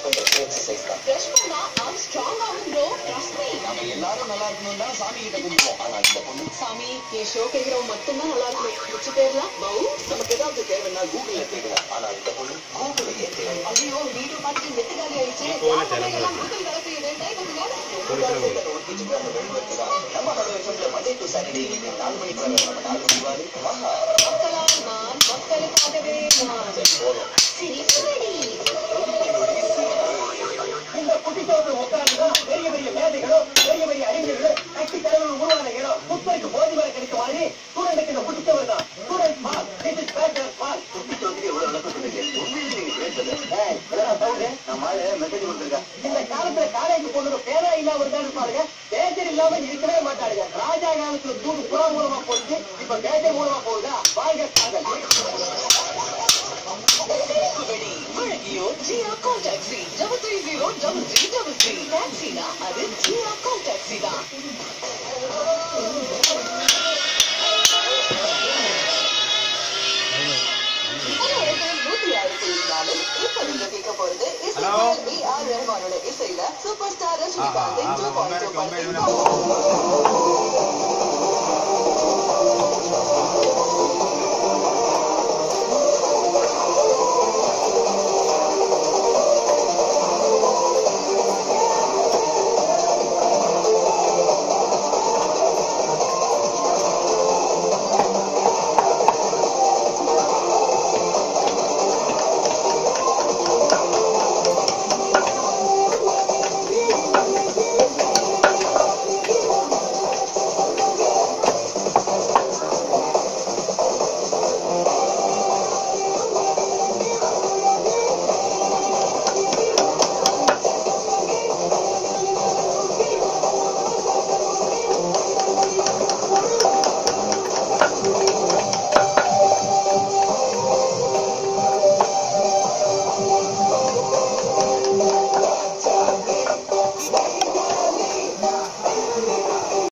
பொண்ணுக்கு பிரஷ் பண்றது எக்ஸசைஸ் தான் பிரஷ் பண்ணா ஆம் ஸ்ட்ராங் ஆகும் ப்ரோ ட்ரஸ்ட் மீ நம்ம எல்லாரும் நல்லா இருக்கணும் தான் சாமி கிட்ட கும்பிடுவோம் ஆனா இந்த பொண்ணு சாமி என் ஷோ கேக்குறவங்க மட்டும்தான் நல்லா இருக்கணும் மிச்ச பேர்லாம் பவு நமக்கு ஏதாவது தேவைன்னா கூகுள்ல தேடலாம் ஆனா இந்த பொண்ணு கூகுளையே தேவை ஐயோ வீடியோ பார்த்து நெட்டு காலி ஆயிடுச்சு கூகுள் பண்ணுங்க நம்ம நாலு மணிக்கு நாலு மணி இந்த காலத்துல காலேஜ் பொண்ணுங்க பேரா இல்லாம இருந்தாலும் பாருங்க பேச்சர் இல்லாம இருக்கவே மாட்டாருங்க ராஜா காலத்துல தூது புறா மூலமா போச்சு இப்ப பேச்சர் மூலமா போகுதா? வாழ்க காதல் சிரிப்புடி வழங்கியோ Jiya call taxi double three zero double three double three டாக்ஸினா அது ஜியா ನಾವು ಆರ್ ರೆಹಮಾನ್ ಇಸೈದ ಸೂಪರ್ ಸ್ಟಾರ್ ರಜನಿಕಾಂತ್ ಎಂಟು ಪಾಯಿಂಟ್